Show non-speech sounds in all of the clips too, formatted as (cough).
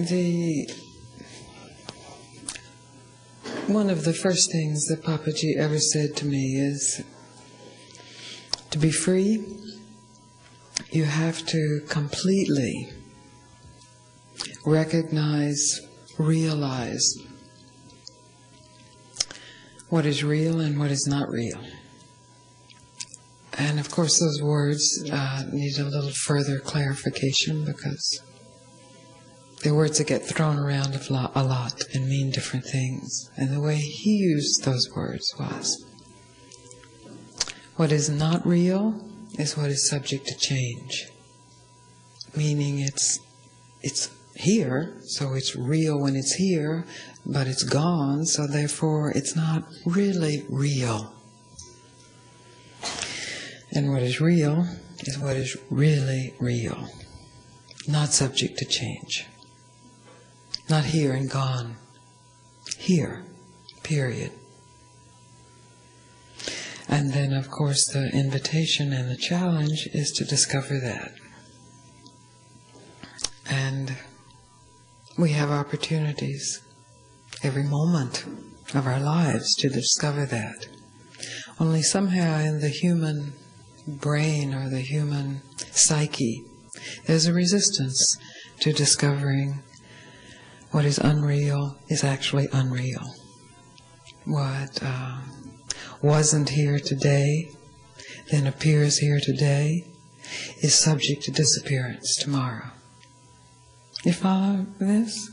The one of the first things that Papaji ever said to me is to be free, you have to completely recognize, realize what is real and what is not real. And of course, those words uh, need a little further clarification because they're words that get thrown around a lot, a lot and mean different things. And the way he used those words was what is not real is what is subject to change. Meaning it's it's here, so it's real when it's here, but it's gone, so therefore it's not really real. And what is real is what is really real, not subject to change. Not here and gone. Here, period. And then, of course, the invitation and the challenge is to discover that. And we have opportunities every moment of our lives to discover that. Only somehow in the human brain or the human psyche, there's a resistance to discovering what is unreal is actually unreal. What uh, wasn't here today, then appears here today, is subject to disappearance tomorrow. You follow this?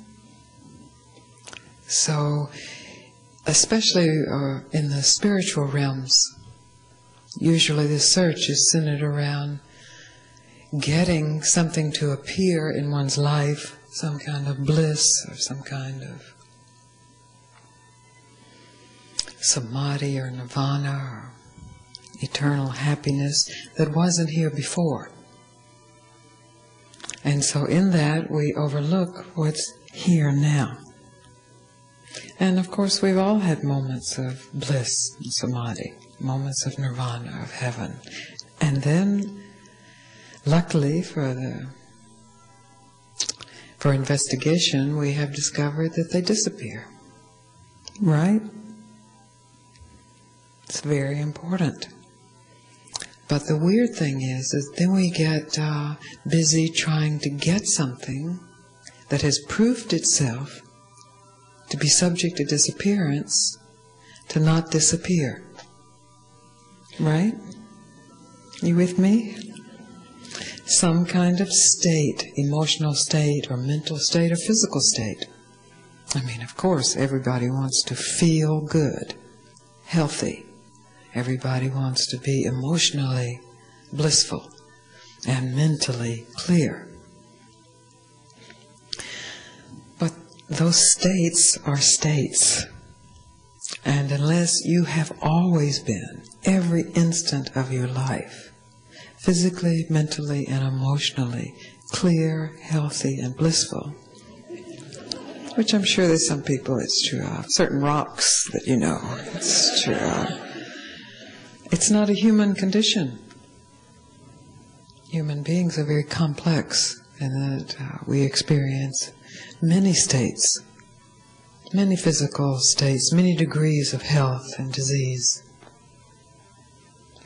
So, especially uh, in the spiritual realms, usually the search is centered around getting something to appear in one's life some kind of bliss or some kind of samadhi or nirvana or eternal happiness that wasn't here before. And so in that we overlook what's here now. And of course we've all had moments of bliss and samadhi, moments of nirvana, of heaven. And then, luckily for the for investigation, we have discovered that they disappear. Right? It's very important. But the weird thing is, is then we get uh, busy trying to get something that has proved itself to be subject to disappearance to not disappear. Right? You with me? Some kind of state, emotional state, or mental state, or physical state. I mean, of course, everybody wants to feel good, healthy. Everybody wants to be emotionally blissful and mentally clear. But those states are states. And unless you have always been, every instant of your life, physically, mentally, and emotionally clear, healthy, and blissful. Which I'm sure there's some people it's true of. Certain rocks that you know it's true of. It's not a human condition. Human beings are very complex in that uh, we experience many states, many physical states, many degrees of health and disease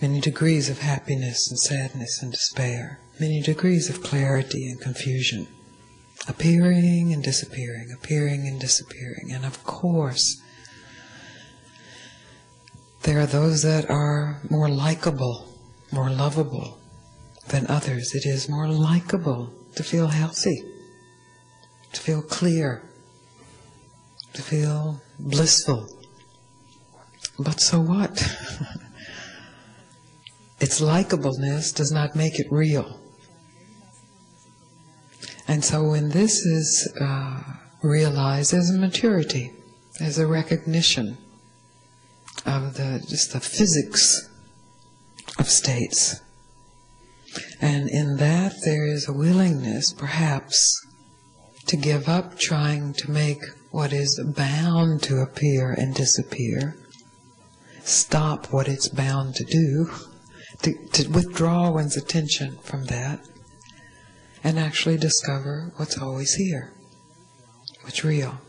many degrees of happiness and sadness and despair, many degrees of clarity and confusion, appearing and disappearing, appearing and disappearing. And of course, there are those that are more likable, more lovable than others. It is more likable to feel healthy, to feel clear, to feel blissful. But so what? (laughs) its likableness does not make it real. And so when this is uh, realized as a maturity, as a recognition of the just the physics of states, and in that there is a willingness, perhaps, to give up trying to make what is bound to appear and disappear, stop what it's bound to do, to, to withdraw one's attention from that, and actually discover what's always here, what's real.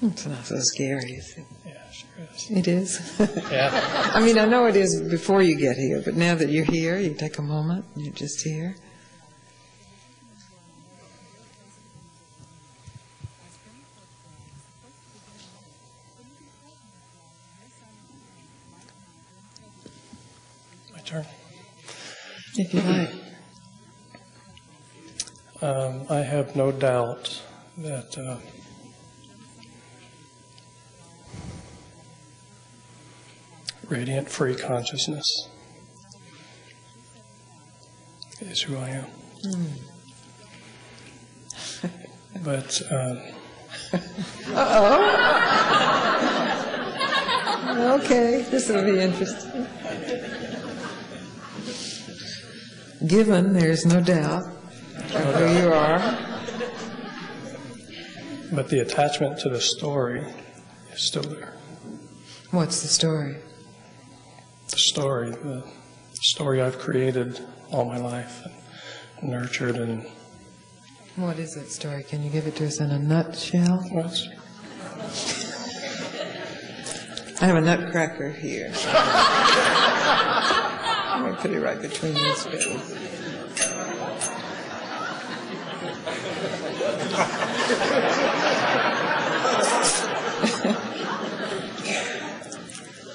It's not so scary. Is it? Yeah, sure is. It is. (laughs) Yeah. I mean, I know it is before you get here, but now that you're here, you take a moment, and you're just here. Turn. If you like. Um, I have no doubt that uh, radiant free consciousness is who I am. but um, (laughs) Okay, this will be interesting. Given there's no doubt of who you are, but the attachment to the story is still there. what's the story? The story, the story I've created all my life and nurtured and What is that story? Can you give it to us in a nutshell? what's I have a nutcracker here. (laughs) I'm going to put it right between these two.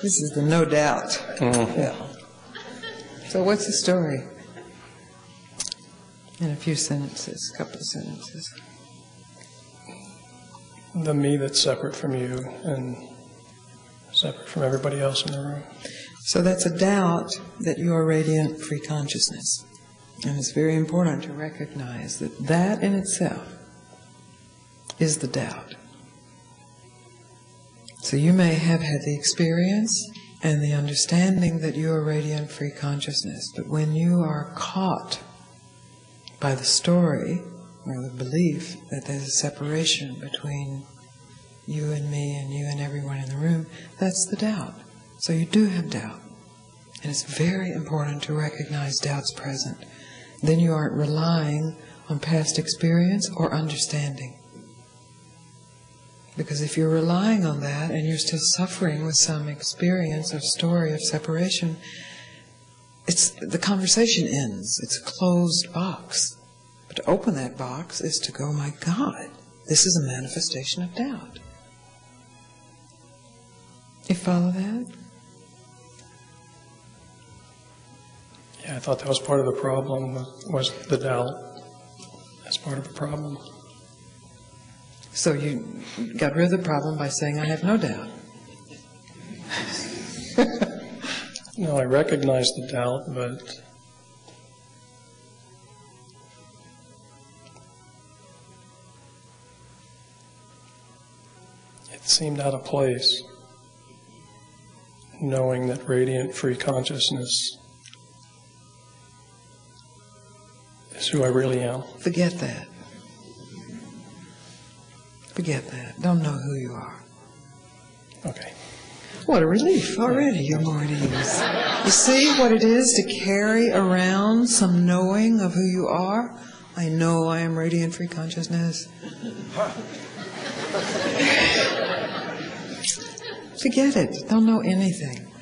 this is the no doubt. Mm-hmm. Yeah. So, what's the story? In a few sentences, a couple of sentences. the me that's separate from you and separate from everybody else in the room. So that's a doubt that you are radiant free consciousness. And it's very important to recognize that that in itself is the doubt. So you may have had the experience and the understanding that you are radiant free consciousness, but when you are caught by the story or the belief that there's a separation between you and me and you and everyone in the room, that's the doubt. So you do have doubt. And it's very important to recognize doubt's present. Then you aren't relying on past experience or understanding. Because if you're relying on that and you're still suffering with some experience or story of separation, it's the conversation ends. It's a closed box. But to open that box is to go, my God, this is a manifestation of doubt. You follow that? Yeah, I thought that was part of the problem was- was the doubt. That's part of the problem. So you got rid of the problem by saying, I have no doubt. (laughs) No, I recognize the doubt, but it seemed out of place knowing that radiant free consciousness is who I really am. Forget that. Forget that. Don't know who you are. Okay. What a relief. Already you're more at ease. You see what it is to carry around some knowing of who you are? I know I am radiant free consciousness. Forget it. Don't know anything.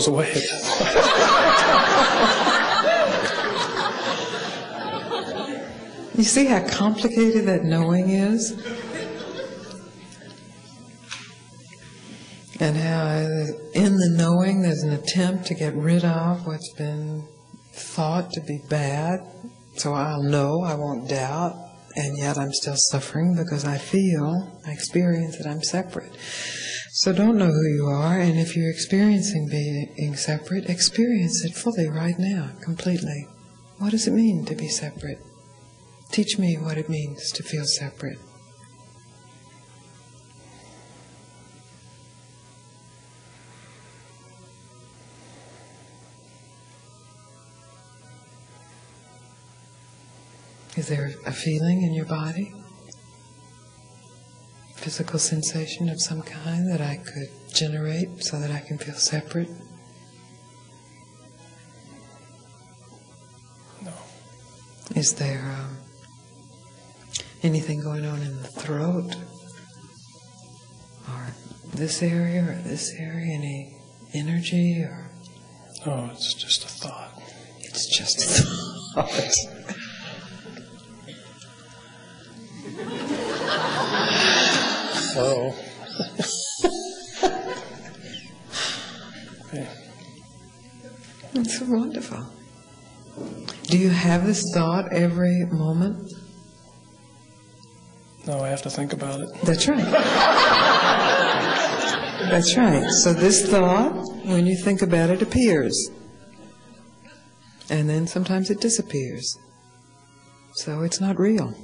Goes away. You see how complicated that knowing is? And how uh, in the knowing there's an attempt to get rid of what's been thought to be bad. So I'll know, I won't doubt. And yet I'm still suffering because I feel, I experience that I'm separate. So don't know who you are, and if you're experiencing being separate, experience it fully right now, completely. What does it mean to be separate? Teach me what it means to feel separate. Is there a feeling in your body? Physical sensation of some kind that I could generate so that I can feel separate? No. Is there um, anything going on in the throat? Or this area or this area? Any energy or? No, it's just a thought. It's just a (laughs) thought. (laughs) Okay. It's wonderful. Do you have this thought every moment? No, I have to think about it. That's right. That's right. So this thought, when you think about it, appears. And then sometimes it disappears. So it's not real.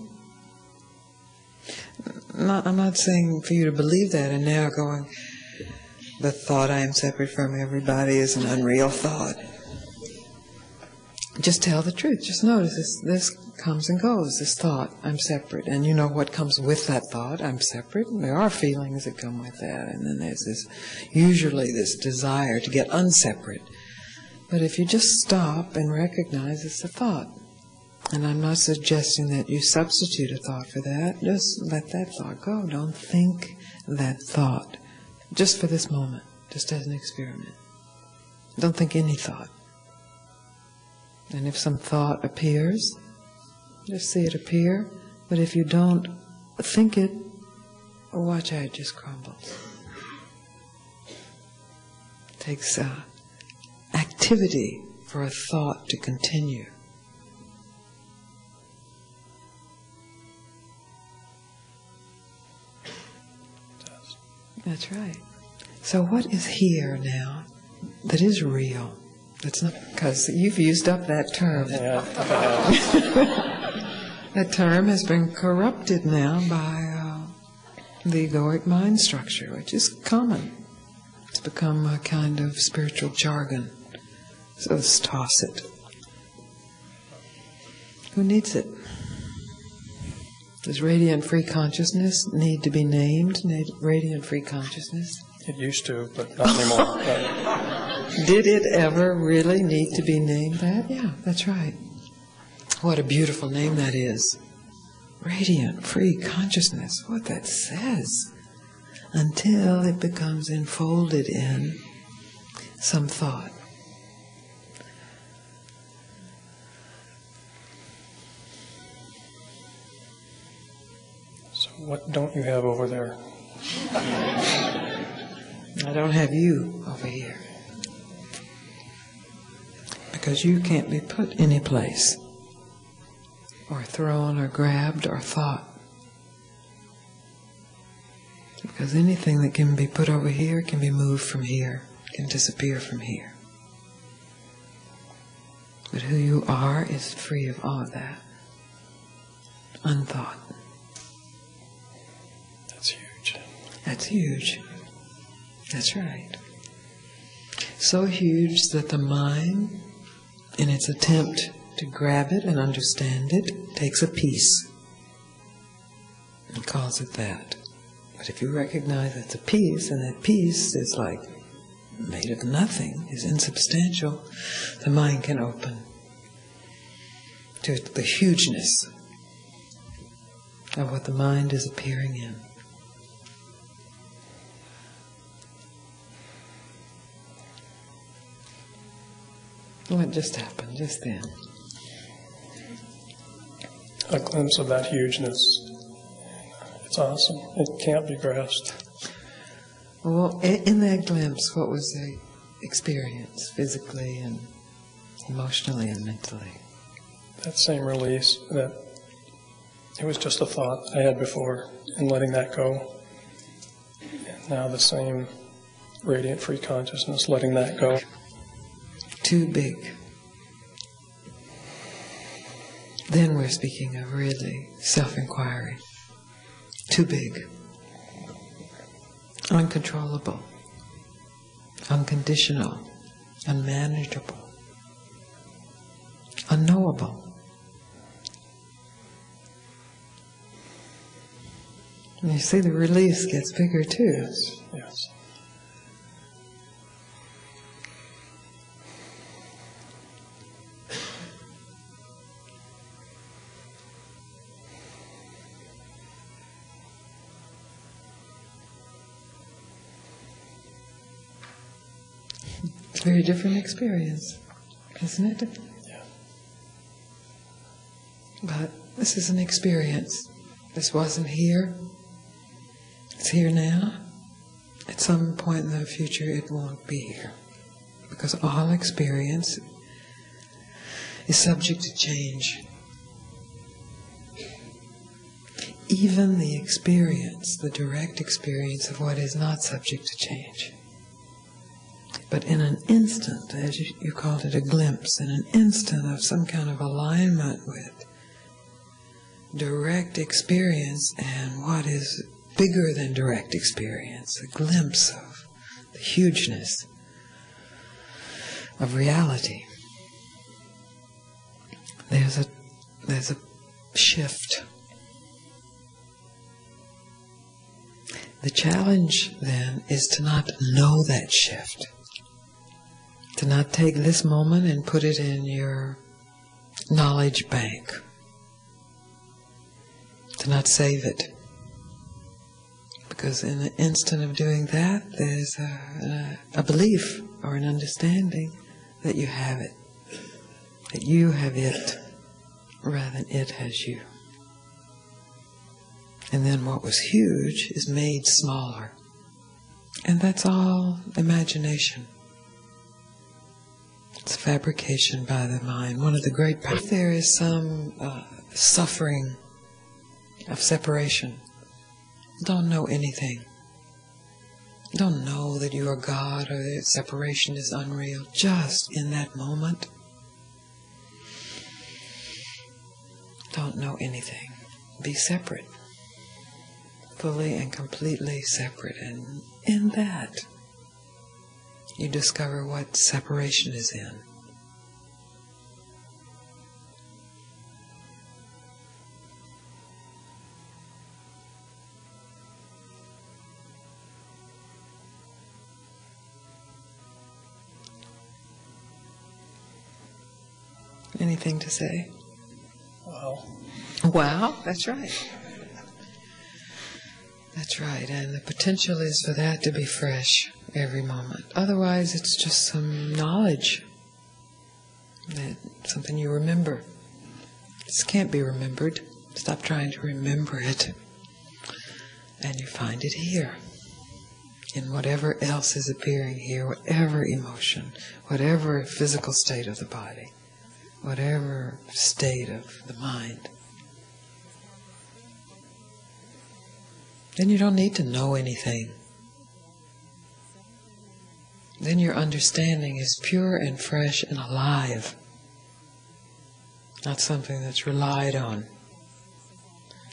Not, I'm not saying for you to believe that and now going, the thought I am separate from everybody is an unreal thought. Just tell the truth. Just notice this, this comes and goes, this thought, I'm separate. And you know what comes with that thought, I'm separate. There are feelings that come with that. And then there's this, usually this desire to get unseparate. But if you just stop and recognize it's a thought, and I'm not suggesting that you substitute a thought for that, just let that thought go. Don't think that thought. Just for this moment, just as an experiment. Don't think any thought. And if some thought appears, just see it appear. But if you don't think it, watch how it just crumbles. It takes uh, activity for a thought to continue. That's right. So, what is here now that is real? That's not because you've used up that term. Yeah. (laughs) that term has been corrupted now by uh, the egoic mind structure, which is common. It's become a kind of spiritual jargon. So let's toss it. Who needs it? Does radiant free consciousness need to be named? Radiant free consciousness? It used to, but not anymore. (laughs) But Did it ever really need to be named that? Yeah, that's right. What a beautiful name that is. Radiant free consciousness. What that says. Until it becomes enfolded in some thought. What don't you have over there? I don't have you over here. Because you can't be put any place, or thrown, or grabbed, or thought. Because anything that can be put over here can be moved from here, can disappear from here. But who you are is free of all of that. Unthought. That's huge. That's right. So huge that the mind, in its attempt to grab it and understand it, takes a piece and calls it that. But if you recognize it's a piece, and that piece is like made of nothing, is insubstantial, the mind can open to the hugeness of what the mind is appearing in. What just happened just then? A glimpse of that hugeness. It's awesome. It can't be grasped. Well, in that glimpse, what was the experience physically and emotionally and mentally? That same release, that It was just a thought I had before, and letting that go. And now the same radiant free consciousness, letting that go. Too big. Then we're speaking of really self inquiry. Too big. Uncontrollable. Unconditional. Unmanageable. Unknowable. You see the release gets bigger too. Yes, very different experience, isn't it? Yeah. But this is an experience. This wasn't here. It's here now. At some point in the future, it won't be here. Because all experience is subject to change. Even the experience, the direct experience of what is not subject to change. But in an instant, as you, called it a glimpse, in an instant of some kind of alignment with direct experience and what is bigger than direct experience, a glimpse of the hugeness of reality. There's a there's a shift. The challenge then is to not know that shift. To not take this moment and put it in your knowledge bank. To not save it. Because in the instant of doing that, there's a, a, a belief or an understanding that you have it. That you have it rather than it has you. And then what was huge is made smaller. And that's all imagination. It's fabrication by the mind. One of the great. If there is some uh, suffering of separation, don't know anything. Don't know that you are God or that separation is unreal. Just in that moment, don't know anything. Be separate. Fully and completely separate. And in that, you discover what separation is in. Anything to say? Wow. Wow, that's right. That's right, and the potential is for that to be fresh every moment. Otherwise, it's just some knowledge, that something you remember. This can't be remembered. Stop trying to remember it, and you find it here. In whatever else is appearing here, whatever emotion, whatever physical state of the body, whatever state of the mind. Then you don't need to know anything. Then your understanding is pure and fresh and alive, not something that's relied on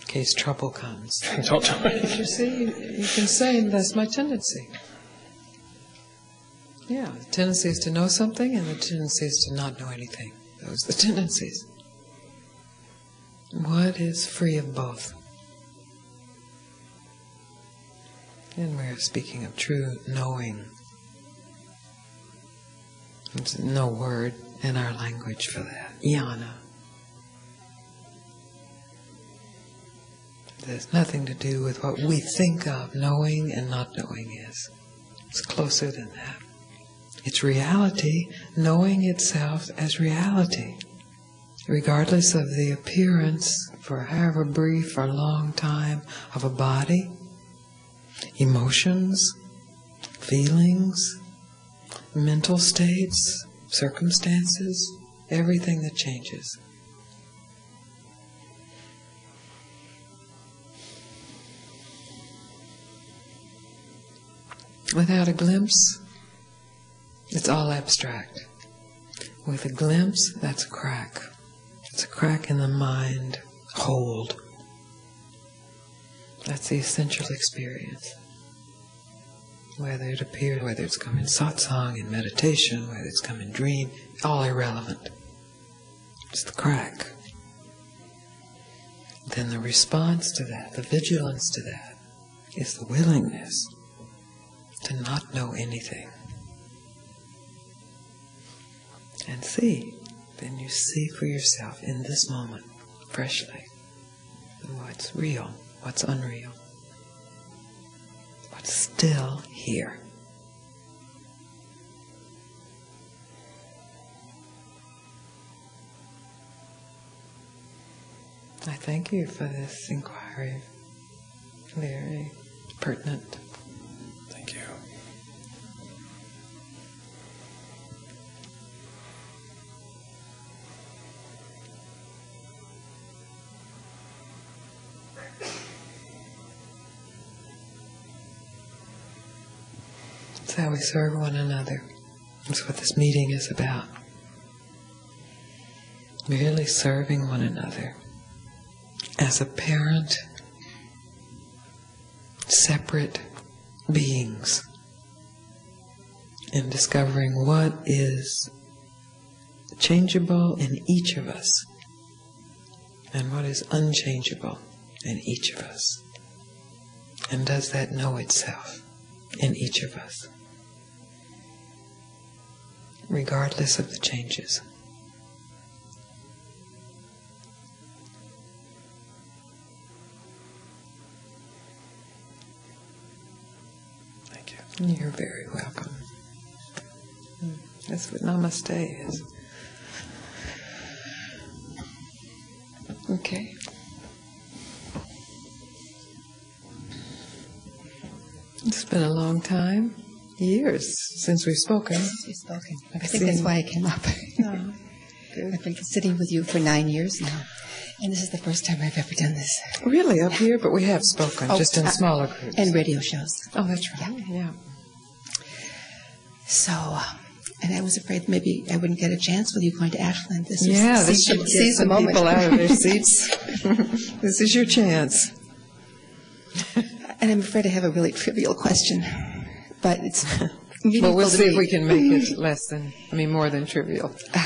in case trouble comes. Don't tell me. You see, you can say that's my tendency. Yeah, the tendency is to know something, and the tendency is to not know anything. Those are the (laughs) tendencies. What is free of both? And we're speaking of true knowing. There's no word in our language for that. Jnana. There's nothing to do with what we think of knowing and not knowing is. It's closer than that. It's reality, knowing itself as reality, regardless of the appearance, for however brief or long time, of a body, emotions, feelings, mental states, circumstances, everything that changes. Without a glimpse, it's all abstract. With a glimpse, that's a crack. It's a crack in the mind. Hold. That's the essential experience. Whether it appears, whether it's come in satsang, in meditation, whether it's come in dream, all irrelevant. It's the crack. Then the response to that, the vigilance to that, is the willingness to not know anything. And see. Then you see for yourself in this moment, freshly, what's real, what's unreal, what's still here. I thank you for this inquiry. Very pertinent. We serve one another. That's what this meeting is about. Really serving one another as apparent, separate beings and discovering what is changeable in each of us and what is unchangeable in each of us. And does that know itself in each of us, regardless of the changes? Thank you. You're very welcome. That's what namaste is. Okay. It's been a long time, years since we've spoken. You've spoken. I think that's why I came up. (laughs) Oh. I've been sitting with you for nine years now, and this is the first time I've ever done this. Really, up here, but we have spoken, Oh, just in uh, smaller groups. And radio shows. oh, that's right. Yeah. yeah. So, and I was afraid maybe I wouldn't get a chance with you going to Ashland. This is Yeah, this should get seize some moment. people out of their (laughs) seats. this is your chance. And I'm afraid I have a really trivial question, but it's (laughs) meaningful Well, we'll to see if me. we can make it (laughs) less than, I mean, more than trivial. (sighs)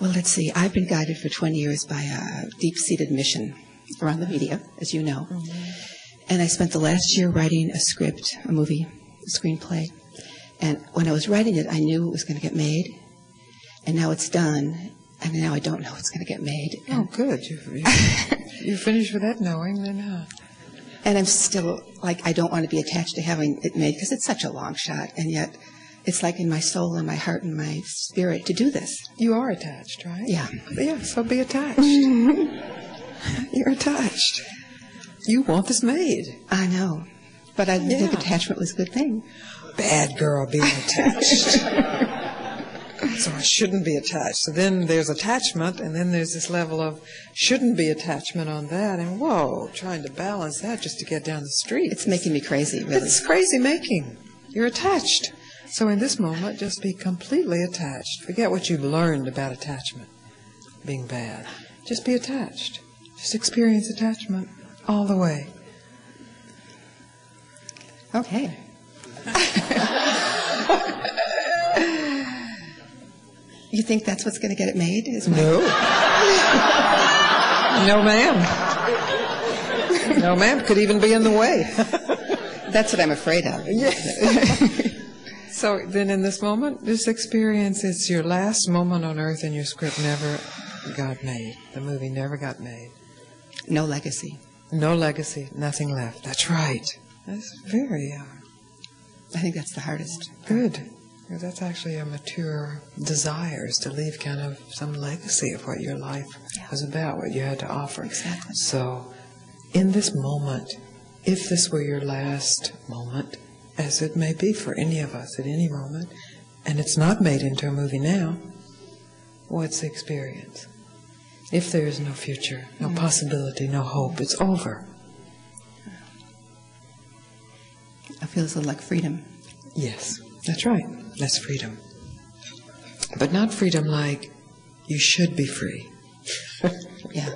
Well, let's see. I've been guided for 20 years by a deep-seated mission around the media, as you know. And I spent the last year writing a script, a movie, a screenplay. And when I was writing it, I knew it was going to get made. And now it's done. And now I don't know it's going to get made. Oh, good. You, you, (laughs) you finished with that knowing, then, uh, And I'm still, like, I don't want to be attached to having it made because it's such a long shot. And yet, it's like in my soul and my heart and my spirit to do this. you are attached, right? Yeah. Yeah, so be attached. (laughs) You're attached. You want this made. I know. But I think attachment was a good thing. Bad girl being attached. (laughs) so I shouldn't be attached. So then there's attachment, and then there's this level of shouldn't be attachment on that, and whoa, trying to balance that just to get down the street. It's making me crazy, really. It's crazy making. You're attached. So in this moment, just be completely attached. Forget what you've learned about attachment being bad. Just be attached. Just experience attachment all the way. Okay. (laughs) you think that's what's going to get it made? Is my- No. no, ma'am. No, ma'am. Could even be in the way. That's what I'm afraid of. (laughs) So then in this moment, this experience, it's your last moment on earth and your script never got made. The movie never got made. No legacy. No legacy, nothing left. That's right. That's very uh, I think that's the hardest. good. Because that's actually a mature desire is to leave kind of some legacy of what your life Yeah. was about, what you had to offer. Exactly. So, in this moment, if this were your last moment, as it may be for any of us at any moment, and it's not made into a movie now, what's the experience? If there is no future, no mm-hmm. possibility, no hope, it's over. I feel a little like freedom. Yes, that's right. That's freedom. But not freedom like you should be free. (laughs) Yeah.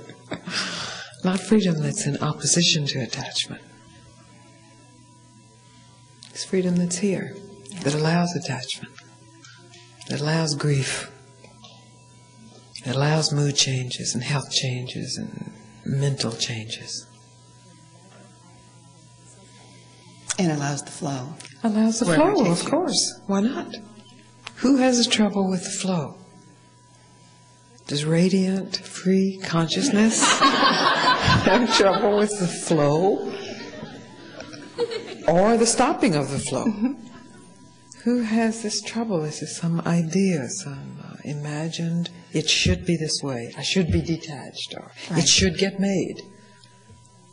Not freedom that's in opposition to attachment. It's freedom that's here, that allows attachment, that allows grief, that allows mood changes and health changes and mental changes. And allows the flow. Allows the flow, of course. Why not? Who has a trouble with the flow? Does radiant, free consciousness (laughs) have trouble with the flow? Or the stopping of the flow? Who has this trouble? Is it some idea, some uh, imagined, it should be this way, I should be detached, or Right. it should get made?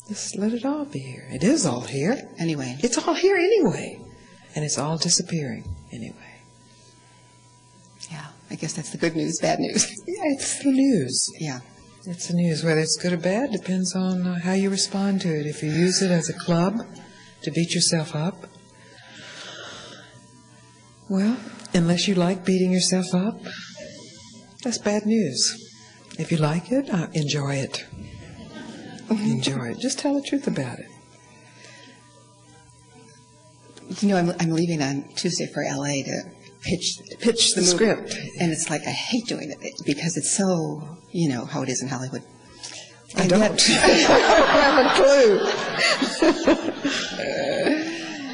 Just let it all be here. It is all here. Anyway. It's all here anyway. And it's all disappearing anyway. Yeah. I guess that's the good news, bad news. (laughs) Yeah, it's the news. yeah. It's the news. Whether it's good or bad depends on uh, how you respond to it. If you use it as a club to beat yourself up, well, unless you like beating yourself up, that's bad news. If you like it, uh, enjoy it. (laughs) enjoy it. Just tell the truth about it. You know, I'm, I'm leaving on Tuesday for LA to pitch Pitch the script. and it's like I hate doing it because it's so you know how it is in Hollywood. I don't. I have a clue.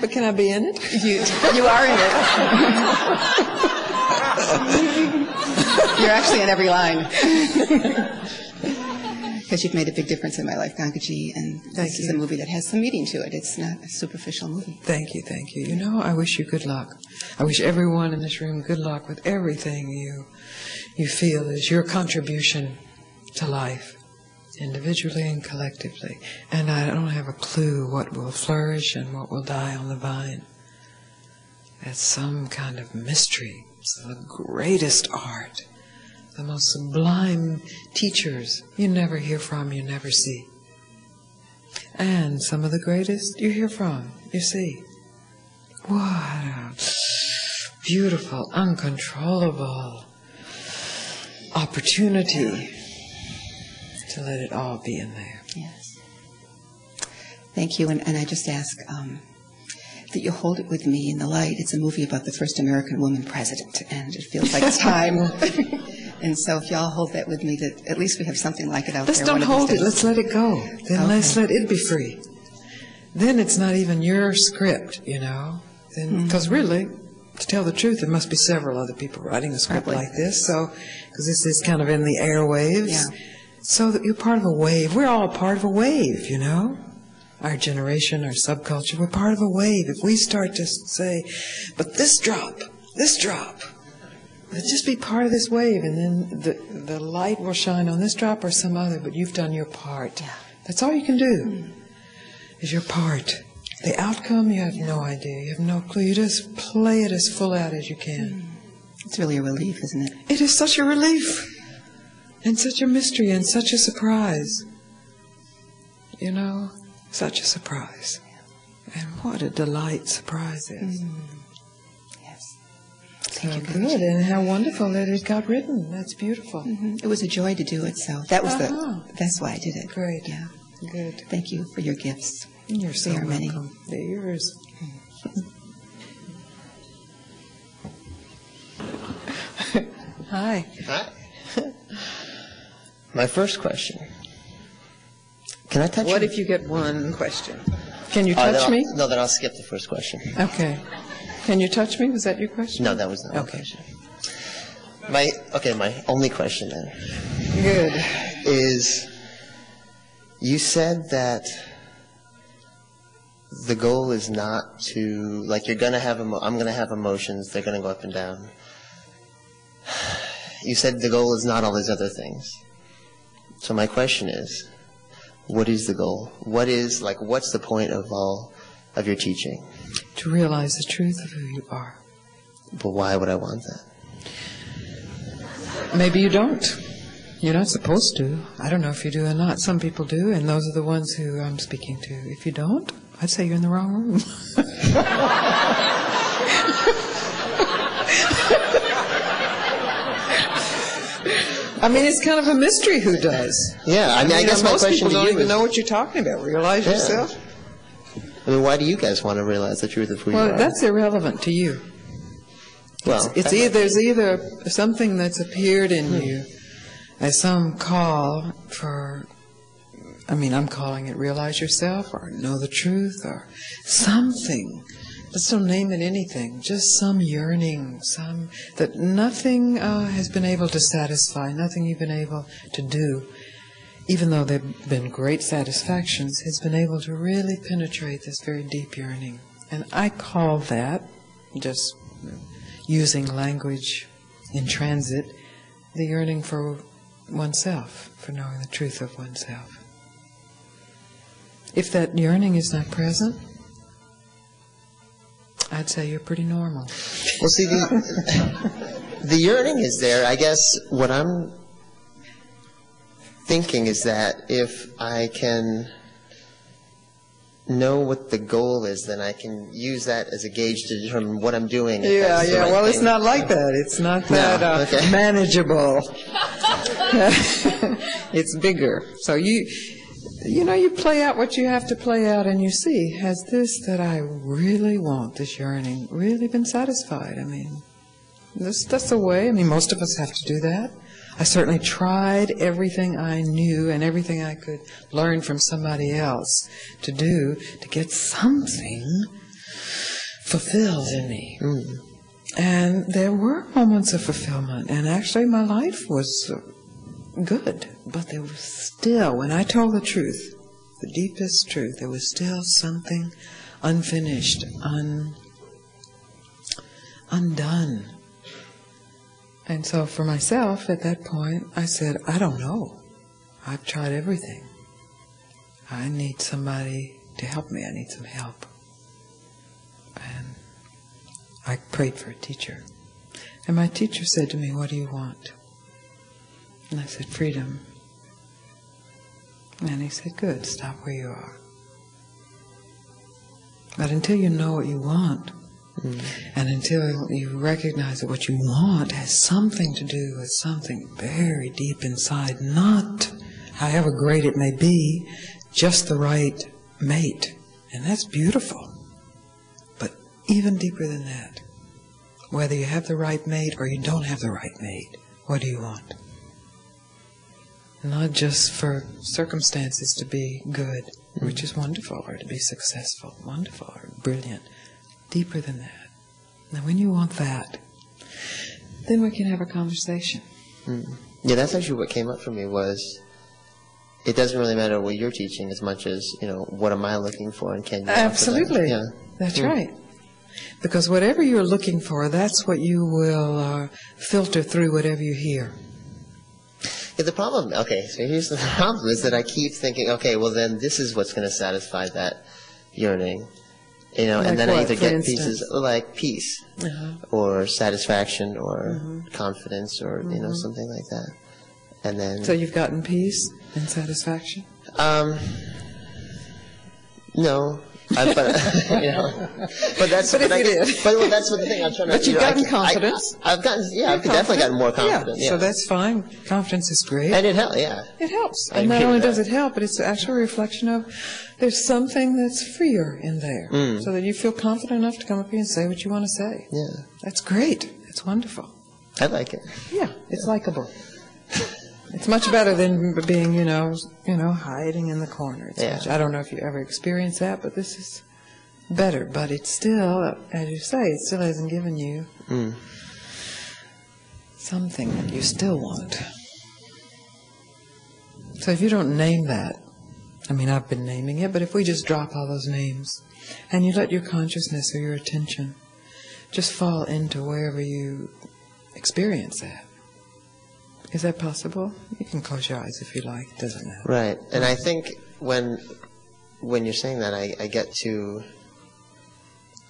but can I be in it? You, you are in it. (laughs) You're actually in every line. (laughs) Because you've made a big difference in my life, Gangaji, and Thank this is a movie that has some meaning to it. It's not a superficial movie. Thank you, thank you. You know, I wish you good luck. I wish everyone in this room good luck with everything you you feel is your contribution to life, individually and collectively. And I don't have a clue what will flourish and what will die on the vine. That's some kind of mystery. It's the greatest art, the most sublime teachers you never hear from, you never see. And some of the greatest you hear from, you see. What a beautiful, uncontrollable opportunity to let it all be in there. Yes. Thank you, and, and I just ask um, that you hold it with me in the light. It's a movie about the first American woman president, and it feels like it's (laughs) time. And so, if y'all hold that with me, that at least we have something like it out Let's there. don't one of these hold it. Let's let it go. Then Okay. let's let it be free. Then it's not even your script, you know. Hmm. Because really, to tell the truth, there must be several other people writing a script Probably. like this. So, because this is kind of in the airwaves. Yeah. So that you're part of a wave. We're all part of a wave, you know. Our generation, our subculture, we're part of a wave. If we start to say, but this drop, this drop, Let's just be part of this wave, and then the the light will shine on this drop or some other. But you've done your part. Yeah. That's all you can do. Hmm. Is your part. The outcome, you have no idea. You have no clue. You just play it as full out as you can. Hmm. It's really a relief, isn't it? It is such a relief, and such a mystery, and such a surprise. You know, such a surprise. And what a delight surprise is. Yes. So good, and how wonderful that it got written. That's beautiful. Mhm. It was a joy to do it, so that was Uh-huh. the. That's why I did it. Great. Yeah. Good. Thank you for your gifts. You're so They are many. They're yours. (laughs) Hi. Hi. My first question. Can I touch What you? if you get one question? Can you Oh, then touch I'll- me? No, then I'll skip the first question. Okay. Can you touch me? Was that your question? No, that was not my Okay. question. My okay, my only question then Good. is you said that the goal is not to like you're gonna have emo- I'm gonna have emotions, they're gonna go up and down. You said the goal is not all these other things. So my question is, what is the goal? What is like what's the point of all of your teaching? To realize the truth of who you are. But why would I want that? Maybe you don't. You're not supposed to. I don't know if you do or not. Some people do, and those are the ones who I'm speaking to. If you don't, I'd say you're in the wrong room. (laughs) I mean, it's kind of a mystery who does. Yeah, I mean, I, You guess know, my most question people don't you even is, know what you're talking about. Realize Yeah. yourself. I mean, why do you guys want to realize the truth of who you are? Well, that's irrelevant to you. well, It's that- either there's either something that's appeared in you as some call for. I mean, I'm calling it realize yourself or know the truth or something. Let's don't name it anything. Just some yearning, some that nothing uh, has been able to satisfy, nothing you've been able to do, even though there've been great satisfactions, has been able to really penetrate this very deep yearning. And I call that just using language in transit, the yearning for oneself, for knowing the truth of oneself. If that yearning is not present, I'd say you're pretty normal. Well, see, the, the yearning is there. I guess what I'm thinking is that if I can know what the goal is, then I can use that as a gauge to determine what I'm doing. Yeah, yeah. right Well, it's not like that. It's not that uh, okay. (laughs) manageable. (laughs) it's bigger. So you, you know, you play out what you have to play out, and you see, has this that I really want, this yearning, really been satisfied? I mean, this, that's the way. I mean, most of us have to do that. I certainly tried everything I knew and everything I could learn from somebody else to do to get something fulfilled in me. Mm. And there were moments of fulfillment, and actually my life was good. But there was still, when I told the truth, the deepest truth, there was still something unfinished, un, undone. And so for myself, at that point, I said, I don't know. I've tried everything. I need somebody to help me. I need some help. And I prayed for a teacher. And my teacher said to me, What do you want? And I said, Freedom. And he said, Good, stop where you are. But until you know what you want, and until you recognize that what you want has something to do with something very deep inside, not however great it may be, just the right mate. And that's beautiful. But even deeper than that, whether you have the right mate or you don't have the right mate, what do you want? Not just for circumstances to be good, which is wonderful, or to be successful, wonderful, or brilliant. Deeper than that. Now, when you want that, then we can have a conversation. Yeah, that's actually what came up for me was it doesn't really matter what you're teaching as much as, you know, what am I looking for and can you offer that? Absolutely. Yeah. That's Mm. right. Because whatever you're looking for, that's what you will uh, filter through whatever you hear. Yeah, the problem, okay, so here's the (laughs) problem is that I keep thinking, okay, well then this is what's going to satisfy that yearning. You know, Like and then I either get instance? pieces like peace Uh-huh. or satisfaction or Mm-hmm. confidence or, you know, something like that. And then, So you've gotten peace and satisfaction? um, no. I, but (laughs) (laughs) you know, but that's But if I you (laughs) did. But well, that's what the thing I'm trying to. But you've you know, gotten I- confidence. I, have gotten, yeah, I've You're definitely gotten more confident? confident. Yeah, Yeah, so that's fine. Confidence is great. and it helps. Yeah, It helps. I And not only with does it help, but it's actually a reflection of there's something that's freer in there. Mm. So that you feel confident enough to come up here and say what you want to say. yeah, That's great. It's wonderful. I like it. Yeah, it's likable. It's much better than being, you know, you know, hiding in the corner. It's Yeah. much- I don't know if you ever experienced that, but this is better. But it's still, as you say, it still hasn't given you Mm. something that you still want. So if you don't name that, I mean, I've been naming it, but if we just drop all those names and you let your consciousness or your attention just fall into wherever you experience that. Is that possible? You can close your eyes if you like. It doesn't matter. Right, and I think when when you're saying that, I, I get to.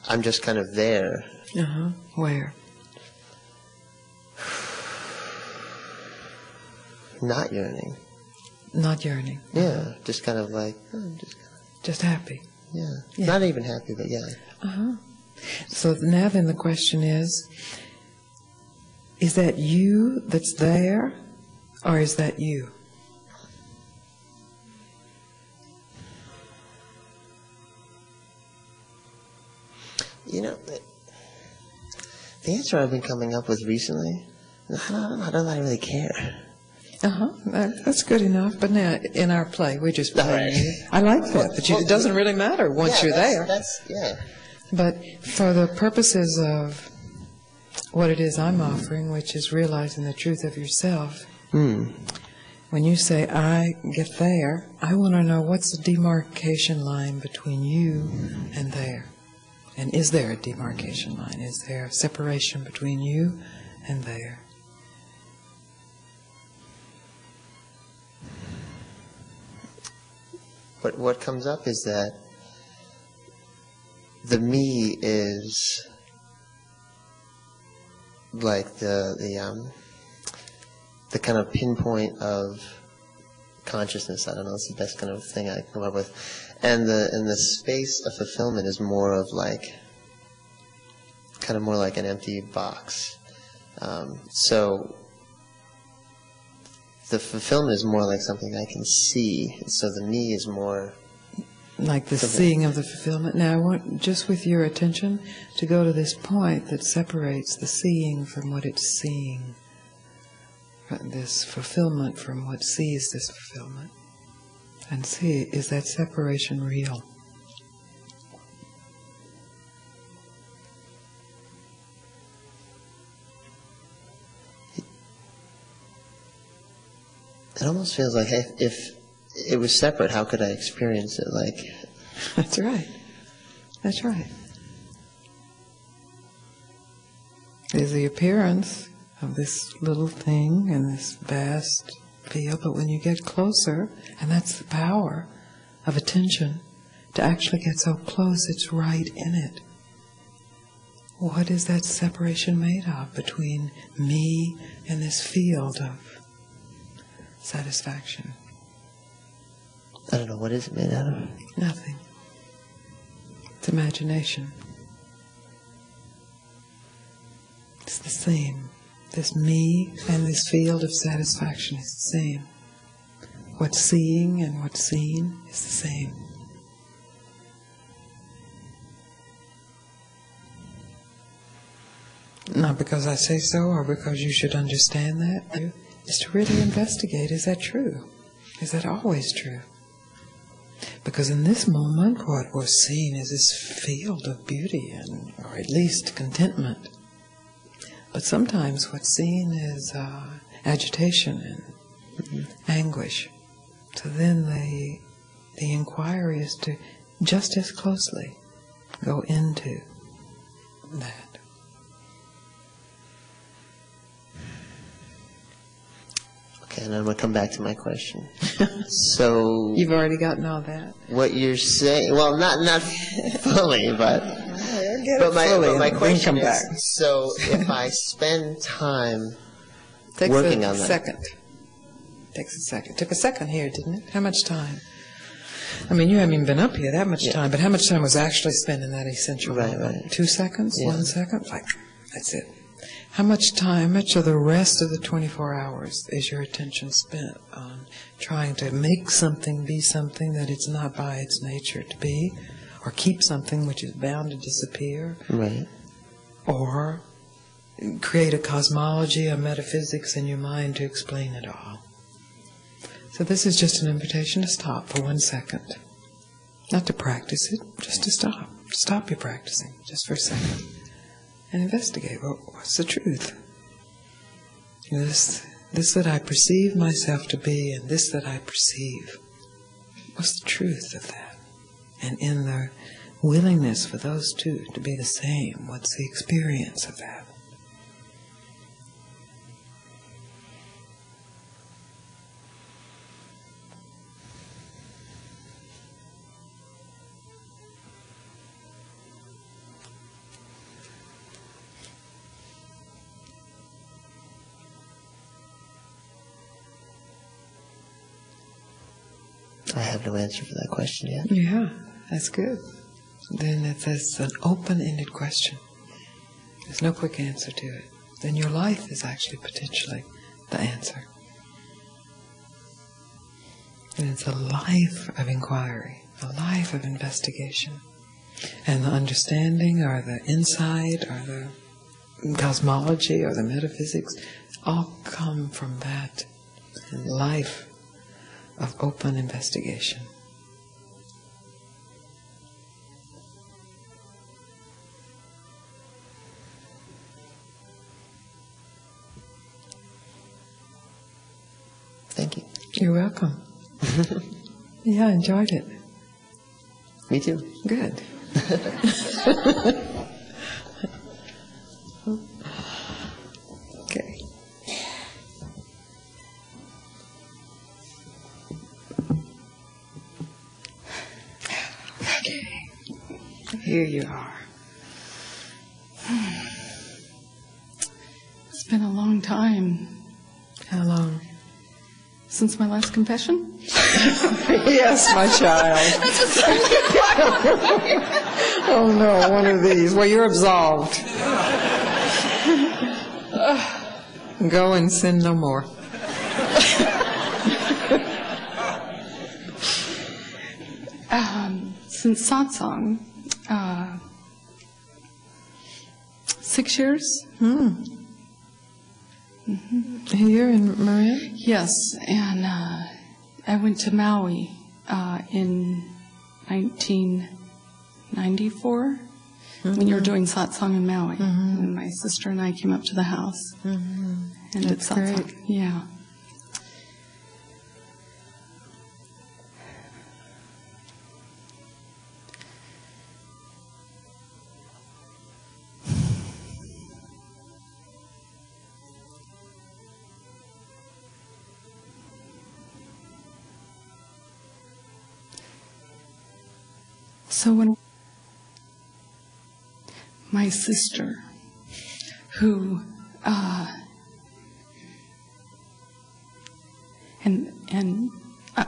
I'm just kind of there. Uh huh. Where? not yearning. Not yearning. Yeah, just kind of like, oh, just Just happy. Yeah. Yeah. Not even happy, but yeah. Uh-huh. So now then the question is, is that you that's there, or is that you? You know, the, the answer I've been coming up with recently, (laughs) I don't, I don't really care. Uh-huh. That, that's good enough. But now, in our play, we're just playing. right. I like that. But you, it doesn't really matter once Yeah, you're that's- there. That's, yeah. But for the purposes of what it is I'm offering, which is realizing the truth of yourself, Hmm. when you say, I get there, I want to know what's the demarcation line between you and there? And is there a demarcation line? Is there a separation between you and there? But what comes up is that the me is like the the um the kind of pinpoint of consciousness. I don't know. It's the best kind of thing I can come up with. And the and the space of fulfillment is more of like kind of more like an empty box. Um, so the fulfillment is more like something I can see. So the me is more like the seeing of the fulfillment. Now, I want just with your attention to go to this point that separates the seeing from what it's seeing, this fulfillment from what sees this fulfillment, and see is that separation real? It almost feels like if, if it was separate, how could I experience it? Like, (laughs) That's right. That's right. There's the appearance of this little thing and this vast field, but when you get closer, and that's the power of attention, to actually get so close it's right in it. What is that separation made of between me and this field of satisfaction? I don't know, what is it made out of? Nothing. It's imagination. It's the same. This me and this field of satisfaction is the same. What's seeing and what's seen is the same. Not because I say so or because you should understand that. Is to really investigate is that true? Is that always true? Because in this moment, what we're seeing is this field of beauty and, or at least contentment. But sometimes what's seen is uh, agitation and anguish. So then the the inquiry is to just as closely go into that. Okay, and I'm going to come back to my question. (laughs) so, You've already gotten all that. what you're saying, well, not, not fully, but, Get but my, but my and then question come is, back. so if I spend time, Takes working a on that. second. Takes a second. Took a second here, didn't it? How much time? I mean, you haven't even been up here that much Yeah. time, but how much time was actually spent in that essential Right, moment? right. Two seconds? Yeah. One second? Like, that's it. How much time, how much of the rest of the 24 hours is your attention spent on trying to make something be something that it's not by its nature to be, or keep something which is bound to disappear, right, or create a cosmology, a metaphysics in your mind to explain it all. So this is just an invitation to stop for one second. Not to practice it, just to stop. Stop your practicing just for a second. And investigate what, what's the truth. This, this that I perceive myself to be and this that I perceive. What's the truth of that? And in the willingness for those two to be the same, what's the experience of that? Have no answer for that question yet. Yeah, That's good. Then it's an open-ended question. There's no quick answer to it. Then your life is actually potentially the answer. And it's a life of inquiry, a life of investigation. And the understanding or the insight or the cosmology or the metaphysics all come from that life of open investigation. Thank you. You're welcome. (laughs) yeah, I enjoyed it. Me too. Good. (laughs) Here you are. It's been a long time How long? since my last confession. (laughs) yes, my child. (laughs) (laughs) oh no, one of these. Well, you're absolved. (sighs) Go and sin no more. Um, since satsang, uh, six years. Here in Marin? Yes, and uh, I went to Maui uh, in 1994 when you were doing satsang in Maui, and my sister and I came up to the house and did That's satsang. great. Yeah. So when my sister, who, uh, and and uh,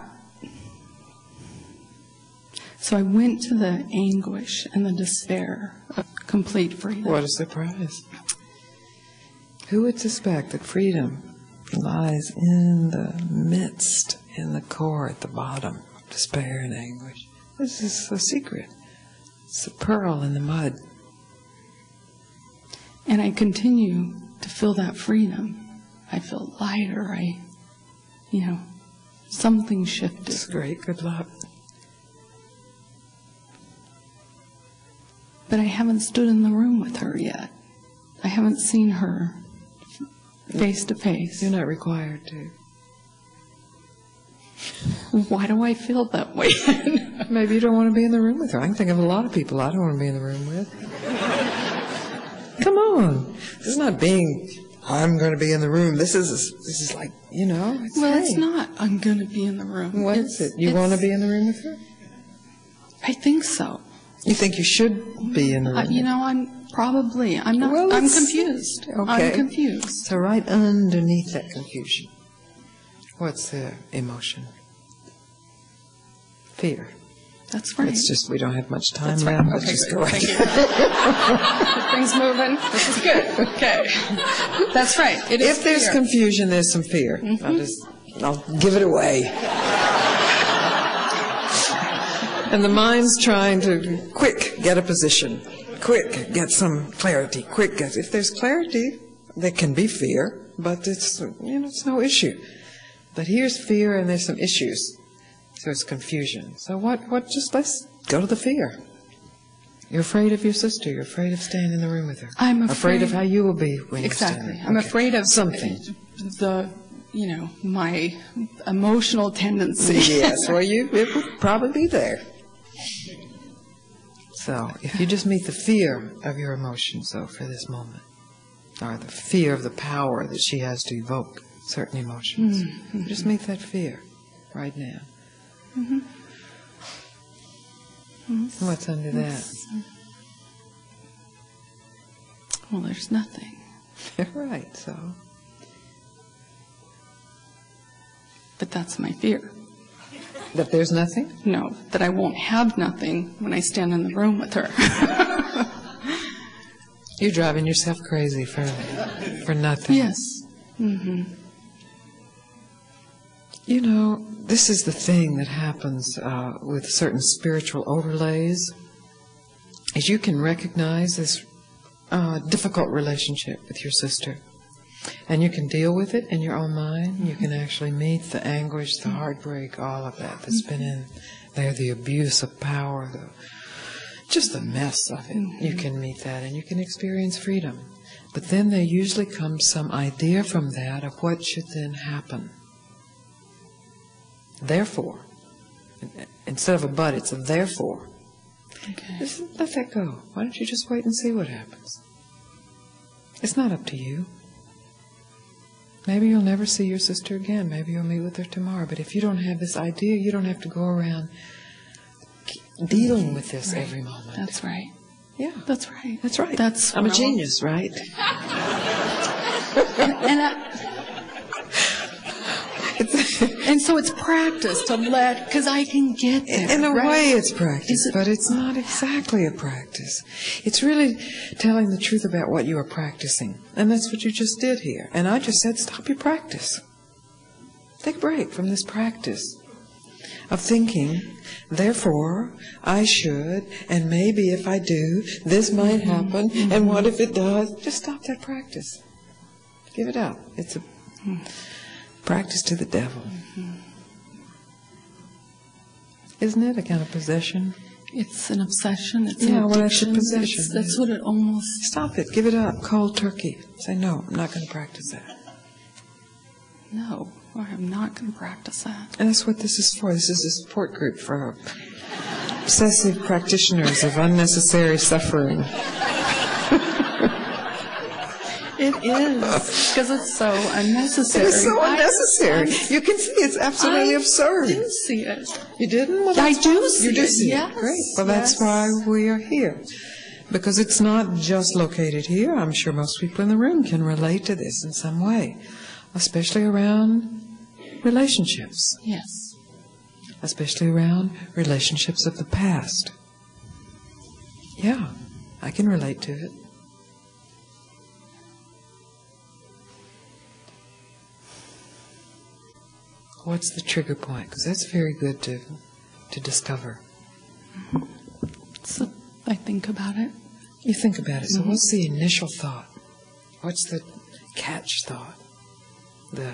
so I went to the anguish and the despair of complete freedom. What a surprise. Who would suspect that freedom lies in the midst, in the core, at the bottom despair and anguish? This is a secret. It's a pearl in the mud. And I continue to feel that freedom. I feel lighter. I, you know, something shifted. It's great. Good luck. But I haven't stood in the room with her yet. I haven't seen her face to face. You're not required to. Why do I feel that way? (laughs) Maybe you don't want to be in the room with her. I can think of a lot of people I don't want to be in the room with. Come on. This is not being, I'm going to be in the room. This is, this is like, you know. It's well, it's not. I'm going to be in the room. What It's- is it? You want to be in the room with her? I think so. You think you should be in the room? Uh, you know, I'm probably. I'm not. Well, I'm confused. Okay. I'm confused. So right underneath that confusion, what's the emotion? Fear. That's right. It's just we don't have much time That's right. left. Let's Okay, just go right. Things moving. This is good. Okay. That's right. It is If there's fear. confusion, there's some fear. I'll mm-hmm. just, I'll give it away. and the mind's trying to quick get a position, quick get some clarity, quick get. If there's clarity, there can be fear, but it's you know it's no issue. But here's fear, and there's some issues, so it's confusion. So what? What? Just let's go to the fear. You're afraid of your sister. You're afraid of staying in the room with her. I'm afraid afraid- of how you will be when Exactly. I'm Okay. afraid of something. The, you know, my emotional tendency. (laughs) yes, well, you it would probably be there. So, if you just meet the fear of your emotions, though, for this moment, or the fear of the power that she has to evoke certain emotions, just meet that fear right now. What's under that? Well, there's nothing. (laughs) right. So, But that's my fear. That there's nothing? No, that I won't have nothing when I stand in the room with her. (laughs) You're driving yourself crazy for for nothing. yes. hmm You know, this is the thing that happens uh, with certain spiritual overlays. Is you can recognize this uh, difficult relationship with your sister, and you can deal with it in your own mind. You can actually meet the anguish, the heartbreak, all of that that's been in there, the abuse of power, the just the mess of it. You can meet that, and you can experience freedom. But then there usually comes some idea from that of what should then happen. Therefore, instead of a but, it's a therefore. Okay. Just let that go. Why don't you just wait and see what happens? It's not up to you. Maybe you'll never see your sister again. Maybe you'll meet with her tomorrow. But if you don't have this idea, you don't have to go around dealing with this every moment. That's right. yeah, That's right. that's right. That's I'm a what I want. genius, right? (laughs) And, I, (laughs) and so it's practice to let, because I can get there. In a right? way, it's practice, it- but it's not exactly a practice. It's really telling the truth about what you are practicing. And that's what you just did here. And I just said, stop your practice. Take a break from this practice of thinking, therefore, I should, and maybe if I do, this might mm-hmm. happen, and what if it does? Just stop that practice. Give it up. It's a hmm. Practice to the devil. Mm-hmm. Isn't it a kind of possession? It's an obsession. It's Yeah, an well, that's a addiction. possession, It's- that's what it almost. Stop it. Give it up. Cold turkey. Say, no, I'm not going to practice that. No, I'm not going to practice that. And that's what this is for. This is a support group for obsessive practitioners of unnecessary suffering. It is because it's so unnecessary. It's so I- unnecessary. You can see it's absolutely absurd. I absurd. do see it. You didn't? Well, I that's do fine. see You do it, see yes, it. Great. Well, that's yes. why we are here. Because it's not just located here. I'm sure most people in the room can relate to this in some way, especially around relationships, Yes. especially around relationships of the past. Yeah, I can relate to it. What's the trigger point? Because that's very good to to discover. So I think about it. You think about it. So, mm-hmm. what's the initial thought? What's the catch thought? The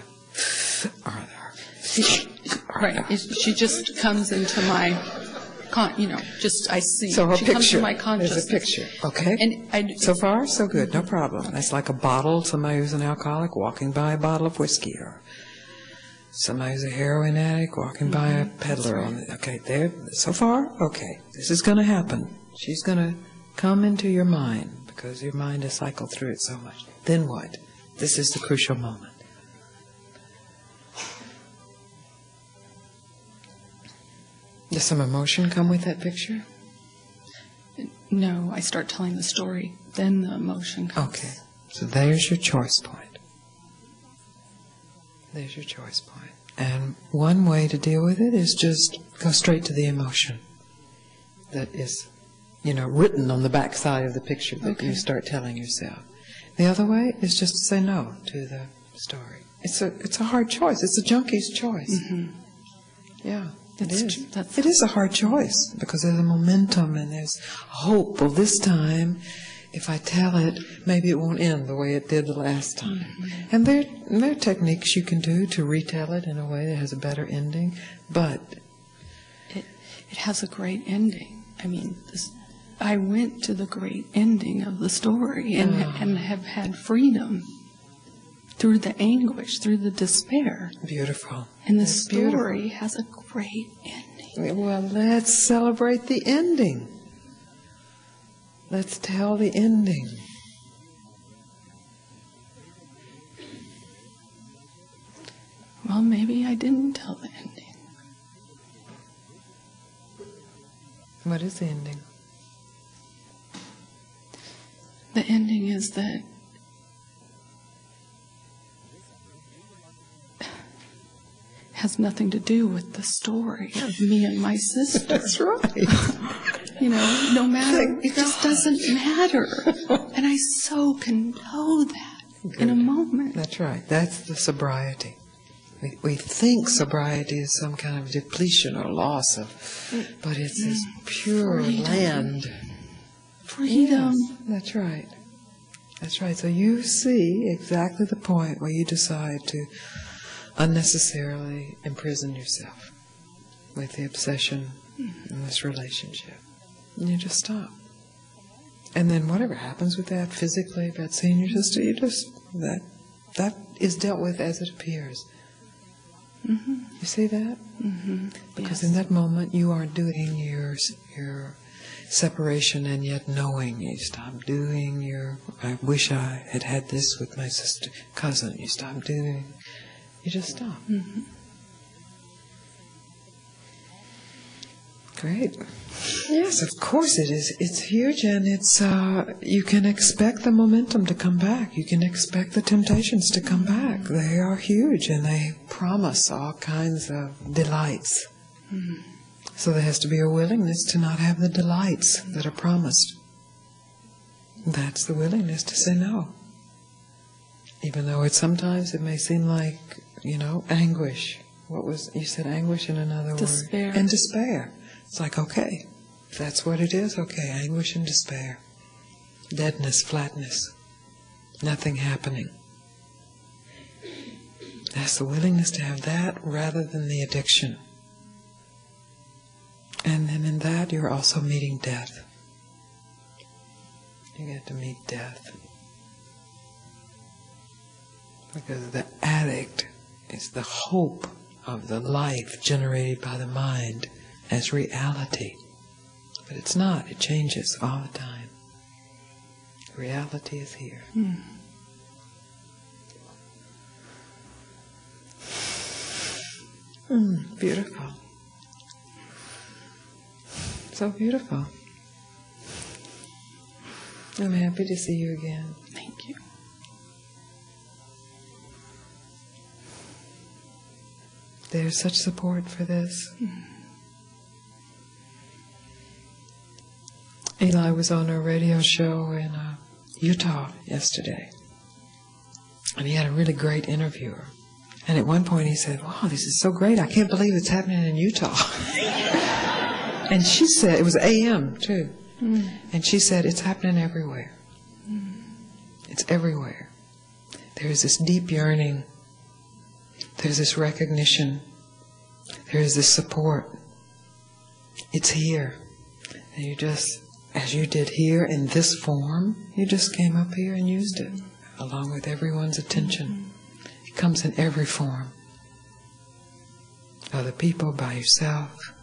or, (laughs) or, Right. She just comes into my, con, you know, just I see. so her she picture. comes to my There's consciousness. a picture. Okay. And I, so far, so good. No problem. That's like a bottle. Somebody who's an alcoholic walking by a bottle of whiskey, or somebody who's a heroin addict walking by a peddler. On the, okay, there. So far, okay. This is going to happen. She's going to come into your mind because your mind has cycled through it so much. Then what? This is the crucial moment. Does some emotion come with that picture? no, I start telling the story. Then the emotion comes. Okay. So there's your choice point. There's your choice point. And one way to deal with it is just go straight to the emotion that is, you know, written on the back side of the picture that you start telling yourself. The other way is just to say no to the story. It's a it's a hard choice. It's a junkie's choice. Mm-hmm. Yeah, it is. That's- It is a hard choice because there's a momentum and there's hope. Well, this time, if I tell it, maybe it won't end the way it did the last time. And there, there are techniques you can do to retell it in a way that has a better ending. But It, it has a great ending. I mean, this, I went to the great ending of the story and, Ah. and have had freedom through the anguish, through the despair. beautiful. And the beautiful. story has a great ending. Well, let's celebrate the ending. Let's tell the ending. Well, maybe I didn't tell the ending. What is the ending? The ending is that has nothing to do with the story of me and my (laughs) sister. That's right. (laughs) You know, no matter. It just doesn't matter. And I so can know that in a moment. That's right. That's the sobriety. We, we think sobriety is some kind of depletion or loss of, but it's mm. this pure Freedom. land. Freedom. Yes, that's right. That's right. So you see exactly the point where you decide to unnecessarily imprison yourself with the obsession hmm. in this relationship. And you just stop. And then whatever happens with that physically, about seeing your sister, you just that that is dealt with as it appears. Mm-hmm. You see that? Mm-hmm. Because in that moment you are doing your your separation and yet knowing. You stop doing your I wish I had had this with my sister cousin. You stop doing you just stop. Mm-hmm. Great. Yes, of course it is. It's huge, and it's uh, you can expect the momentum to come back. You can expect the temptations to come back. They are huge, and they promise all kinds of delights. So there has to be a willingness to not have the delights that are promised. That's the willingness to say no, even though it sometimes it may seem like you know anguish. What was you said? Anguish in another Despair. word. And despair. It's like, okay, that's what it is, okay, anguish and despair. Deadness, flatness, nothing happening. That's the willingness to have that rather than the addiction. And then in that, you're also meeting death. You get to meet death. Because the addict is the hope of the life generated by the mind as reality. But it's not, it changes all the time. Reality is here. Mm, beautiful. So beautiful. I'm happy to see you again. Thank you. There's such support for this. Eli was on a radio show in uh, Utah yesterday, and he had a really great interviewer. And at one point he said, Wow, this is so great. I can't believe it's happening in Utah. (laughs) and she said, it was AM too. And she said, It's happening everywhere. It's everywhere. There's this deep yearning there's this recognition. There is this support. It's here. And you just, as you did here in this form, you just came up here and used it, along with everyone's attention. It comes in every form. Other people, by yourself,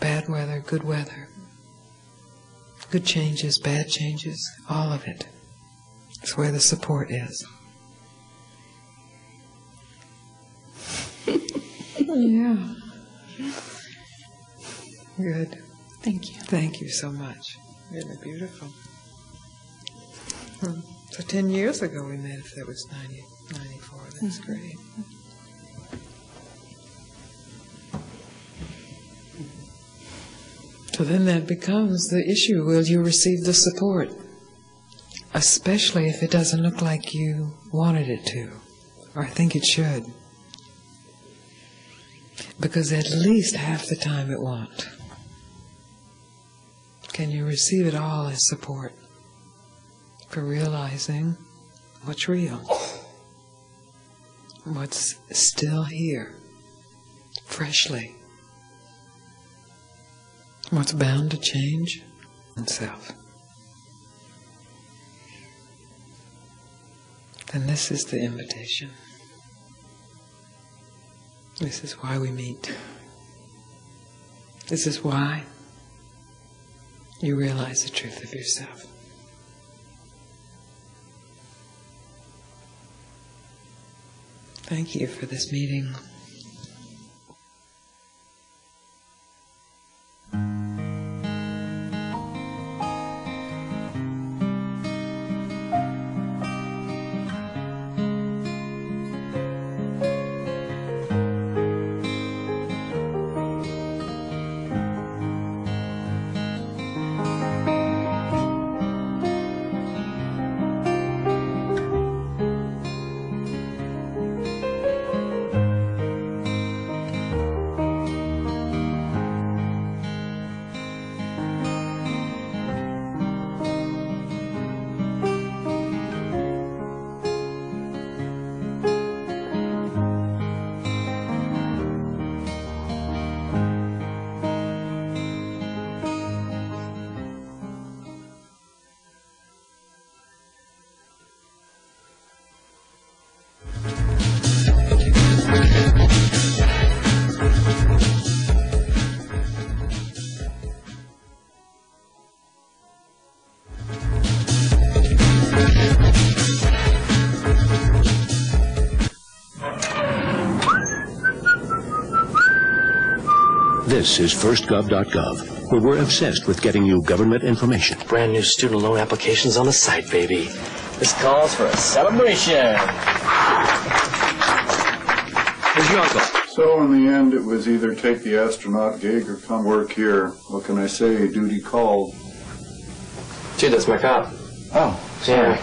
bad weather, good weather, good changes, bad changes, all of it. It's where the support is. (laughs) Yeah. Good. Thank you. Thank you so much. Really beautiful. Hmm. So 10 years ago we met, if that was 90, 94. That's great. So then that becomes the issue. Will you receive the support? Especially if it doesn't look like you wanted it to, or I think it should. Because at least half the time it won't. Can you receive it all as support for realizing what's real? What's still here, freshly? What's bound to change? Itself. Then this is the invitation. This is why we meet. This is why you realize the truth of yourself. Thank you for this meeting. This is firstgov.gov, where we're obsessed with getting you government information. Brand new student loan applications on the site, baby. This calls for a celebration. Where's your uncle? So in the end, it was either take the astronaut gig or come work here. What can I say? Duty called. Dude, that's my cop. Oh, Yeah.